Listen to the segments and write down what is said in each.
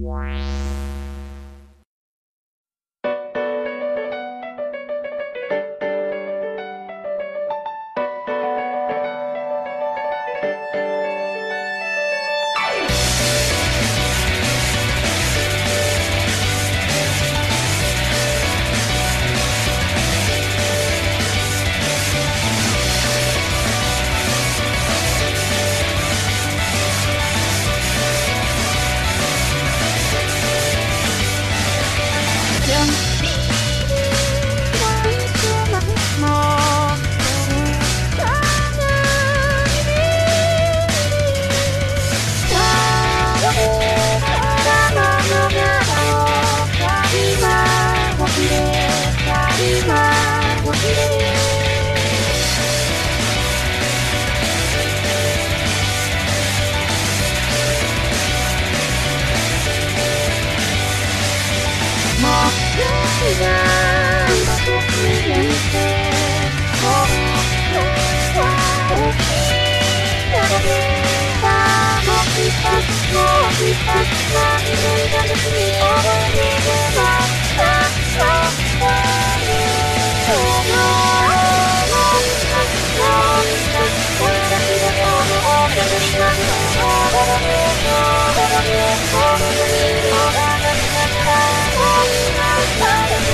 Wow. Thank you. Oh,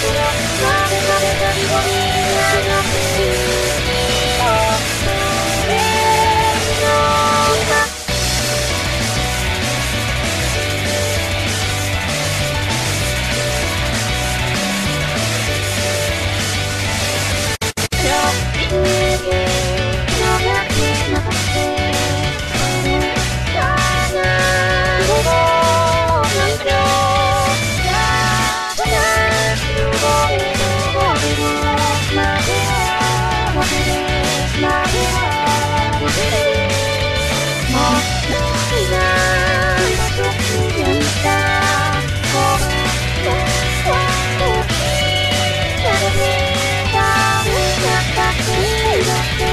Thank you.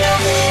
Tell me